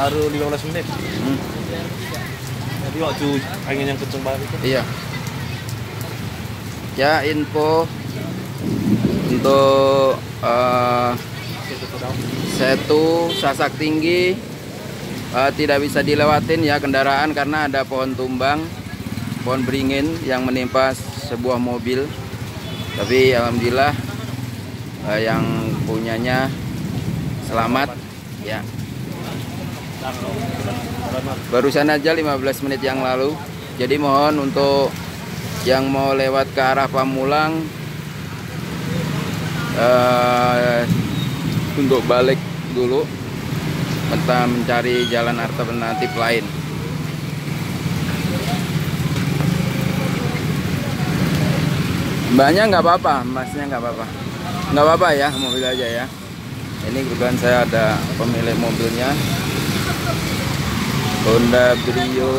taruh 15 menit. Hmm, Jadi waktu angin yang kenceng banget itu. iya. Ya info untuk eh, Setu Sasak Tinggi eh, tidak bisa dilewatin ya kendaraan karena ada pohon tumbang, pohon beringin yang menimpa sebuah mobil. Tapi alhamdulillah eh, yang punyanya selamat ya. Barusan aja 15 menit yang lalu. Jadi mohon untuk yang mau lewat ke arah Pamulang eh, untuk balik dulu entah mencari jalan alternatif lain. Mbaknya nggak apa-apa, masnya nggak apa-apa, nggak apa-apa ya mobil aja ya. Ini kebetulan saya ada pemilik mobilnya Honda Brio.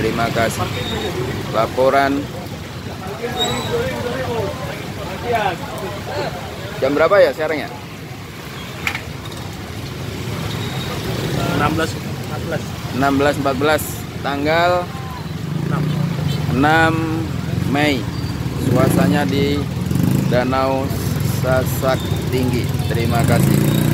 Terima kasih. Laporan jam berapa ya sekarang ya? 16 14 16 14 tanggal 6 Mei. Suasananya di Danau Sasak Tinggi. Terima kasih.